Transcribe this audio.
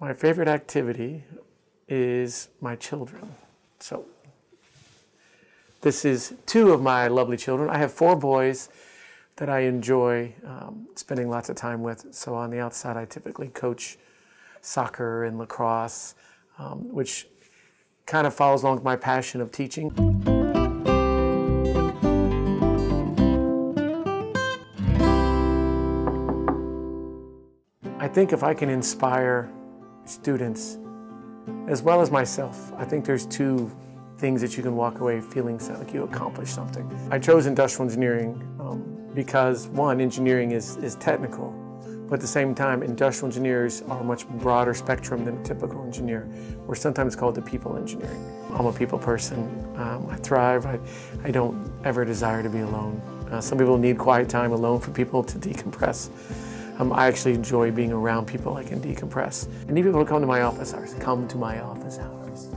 My favorite activity is my children. So, this is two of my lovely children. I have four boys that I enjoy um, spending lots of time with. So, on the outside, I typically coach soccer and lacrosse, um, which kind of follows along with my passion of teaching. I think if I can inspire students as well as myself, I think there's two things that you can walk away feeling like you accomplished something. I chose industrial engineering um, because one, engineering is, is technical, but at the same time, industrial engineers are a much broader spectrum than a typical engineer. We're sometimes called the people engineering. I'm a people person. Um, I thrive. I, I don't ever desire to be alone. Uh, some people need quiet time alone for people to decompress. Um, I actually enjoy being around people I can decompress. I need people to come to my office hours. Come to my office hours.